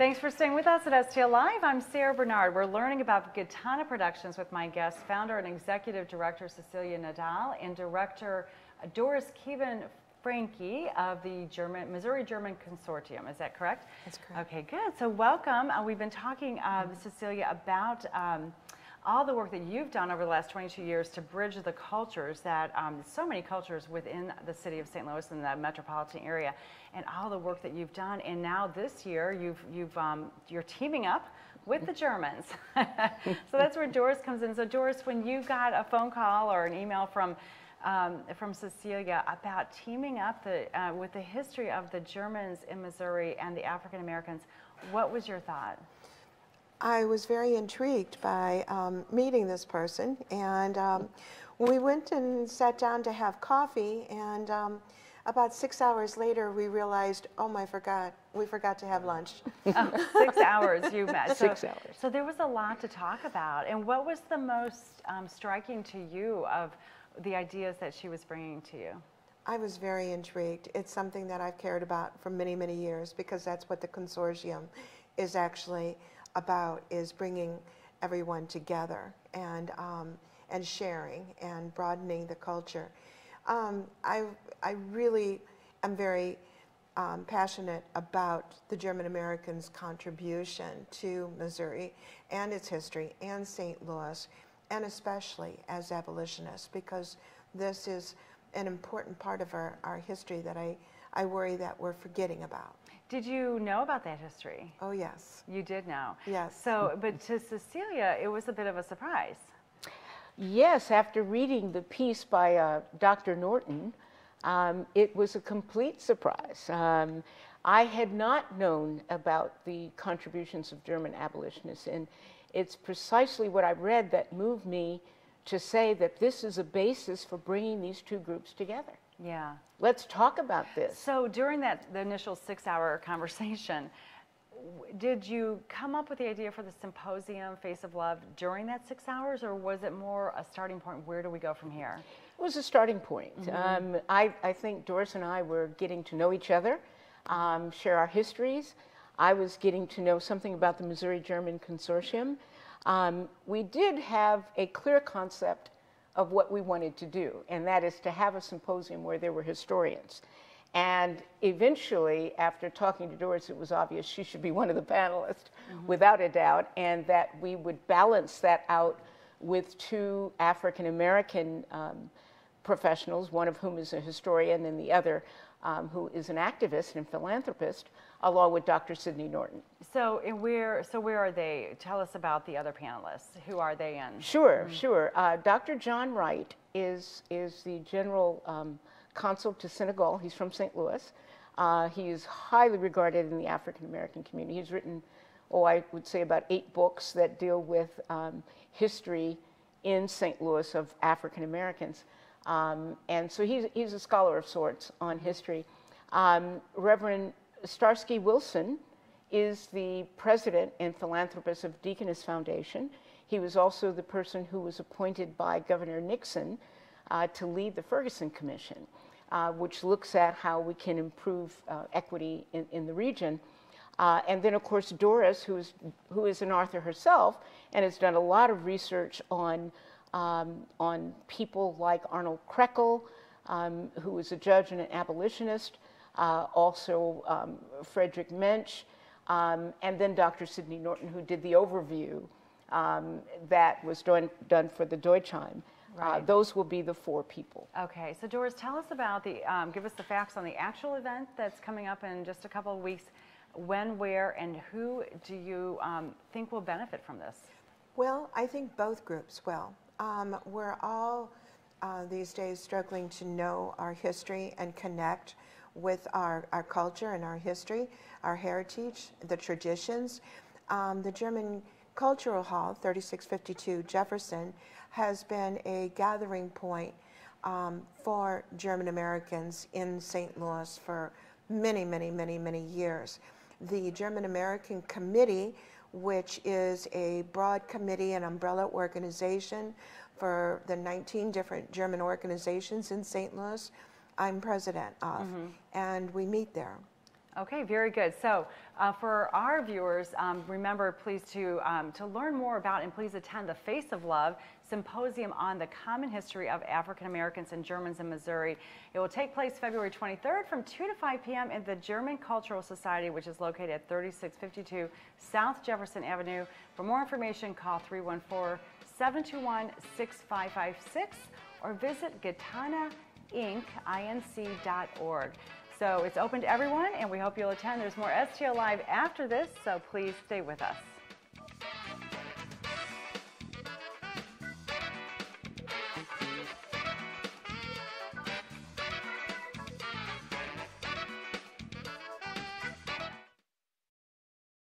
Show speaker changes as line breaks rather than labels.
Thanks for staying with us at STL Live. I'm Sarah Bernard. We're learning about Gitana Productions with my guest, founder and executive director Cecilia Nadal, and director Doris Kevin Franke of the German Missouri German Consortium. Is that correct?
That's correct.
Okay, good. So welcome. Uh, we've been talking, uh, Cecilia, about um, all the work that you've done over the last 22 years to bridge the cultures that um, so many cultures within the city of St. Louis and the metropolitan area, and all the work that you've done. And now this year, you've you've um, you're teaming up with the Germans. so that's where Dorris comes in. So Dorris, when you got a phone call or an email from um, from Cecilia about teaming up the, uh, with the history of the Germans in Missouri and the African Americans, what was your thought?
I was very intrigued by um, meeting this person, and um, we went and sat down to have coffee, and um, about six hours later, we realized, oh my, forgot, we forgot to have lunch.
oh, six hours you met.
So, six hours.
So there was a lot to talk about. And what was the most um, striking to you of the ideas that she was bringing to you?
I was very intrigued. It's something that I've cared about for many, many years because that's what the consortium is actually about is bringing everyone together and, um, and sharing and broadening the culture. Um, I, I really am very um, passionate about the German Americans' contribution to Missouri and its history and St. Louis, and especially as abolitionists, because this is an important part of our, our history that I, I worry that we're forgetting about.
Did you know about that history?
Oh, yes.
You did know?
Yes.
So, but to Cecilia, it was a bit of a surprise.
Yes, after reading the piece by uh, Dr. Norton, um, it was a complete surprise. Um, I had not known about the contributions of German abolitionists, and it's precisely what I read that moved me to say that this is a basis for bringing these two groups together.
Yeah.
Let's talk about this.
So during that the initial six-hour conversation, did you come up with the idea for the symposium Face of Love during that six hours, or was it more a starting point? Where do we go from here?
It was a starting point. Mm -hmm. um, I, I, think Dorris and I were getting to know each other, um, share our histories. I was getting to know something about the Missouri German Consortium. Um, we did have a clear concept of what we wanted to do, and that is to have a symposium where there were historians. And eventually, after talking to Dorris, it was obvious she should be one of the panelists, mm-hmm. without a doubt, and that we would balance that out with two African American um, professionals, one of whom is a historian and the other um, who is an activist and philanthropist, along with Dr. Sidney Norton.
So where, so where are they? Tell us about the other panelists. Who are they in?
Sure, mm-hmm. sure. Uh, Dr. John Wright is, is the general um, consul to Senegal. He's from St. Louis. Uh, he is highly regarded in the African American community. He's written, oh, I would say about eight books that deal with um, history in St. Louis of African Americans. Um, and so he's, he's a scholar of sorts on history. Um, Reverend Starsky Wilson is the president and philanthropist of Deaconess Foundation. He was also the person who was appointed by Governor Nixon uh, to lead the Ferguson Commission, uh, which looks at how we can improve uh, equity in, in, the region. Uh, and then, of course, Dorris, who is, who is an author herself and has done a lot of research on um, on people like Arnold Krekel, um, who was a judge and an abolitionist, uh, also um, Frederick Muench, um, and then Dr. Sidney Norton, who did the overview um, that was done, done for the Deutschheim. Uh, right. Uh, those will be the four people.
Okay, so Dorris, tell us about the, um, give us the facts on the actual event that's coming up in just a couple of weeks. When, where, and who do you think will benefit from this?
Well, I think both groups will. Um, we're all uh, these days struggling to know our history and connect with our, our culture and our history, our heritage, the traditions. Um, the German Cultural Hall, 3652 Jefferson, has been a gathering point um, for German Americans in St. Louis for many, many, many, many years. The German American Committee which is a broad committee and umbrella organization for the 19 different German organizations in St. Louis. I'm president of, mm -hmm. and we meet there.
Okay, very good. So uh, for our viewers, um, remember please to, um, to learn more about and please attend the Face of Love Symposium on the Common History of African Americans and Germans in Missouri. It will take place February 23rd from 2 to 5 p.m. at the German Cultural Society, which is located at 3652 South Jefferson Avenue. For more information, call 314 721 6556 or visit gitanainc.org. So it's open to everyone, and we hope you'll attend. There's more STL Live after this, so please stay with us.